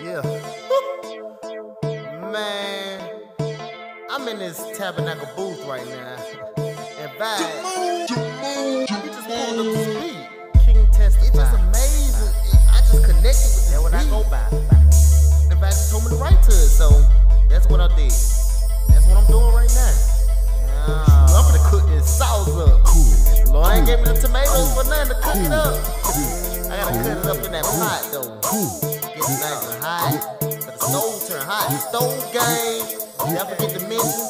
Yeah. Man, I'm in this tabernacle booth right now. And vibe, you just pulled up the speed. Kyng Testify. It's just amazing. I just connected with That's what I go by. In fact, told me to write to it, so that's what I did. That's what I'm doing right now. Gave me the tomatoes for nothing to cook it up. I gotta cut it up in that pot though. Get it nice and hot. But the stove turn hot. Stove game. Never forget to mention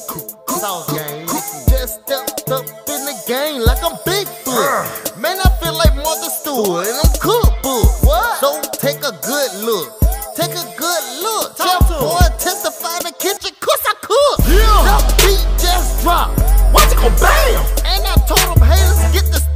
sauce game. Just stepped up in the game like I'm Bigfoot. Man, I feel like Martha Stewart and I'm cookbook. What? So take a good look. Take a good look. Chef boy testify in the kitchen cause I cook. Yeah. The beat just dropped. Watch it go bam. And I told them haters get the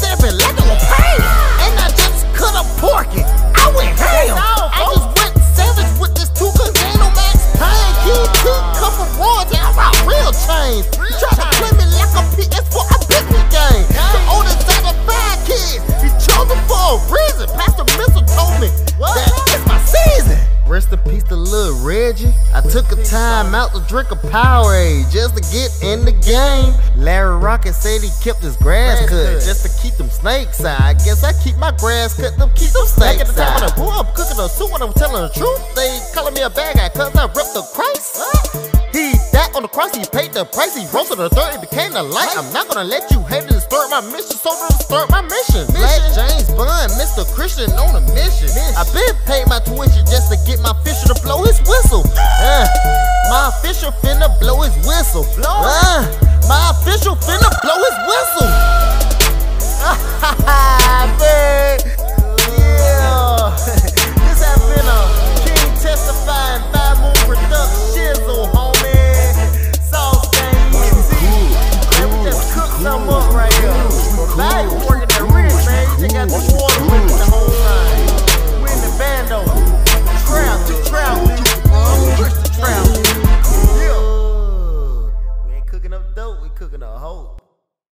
a reason. Pastor Missile told me that it's my season. Rest in peace to little Reggie. I took a time out to drink a Powerade just to get in the game. Larry Rocket said he kept his grass cut just to keep them snakes out. I guess I keep my grass cut to keep them snakes out. Back at the time when I grew up cooking a soup when I'm telling the truth, they calling me a bad guy cause I ripped the Christ. He died on the cross, he paid the price, he rose to the third, it became the light. I'm not gonna let you hate it start my mission, so to start my mission. Black James Bond, Mr. Christian on a mission. I been paid my tuition just to get my fisher to blow his whistle. Uh, my official finna blow his whistle. Uh, Working and Rich, man. You think the just want